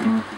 嗯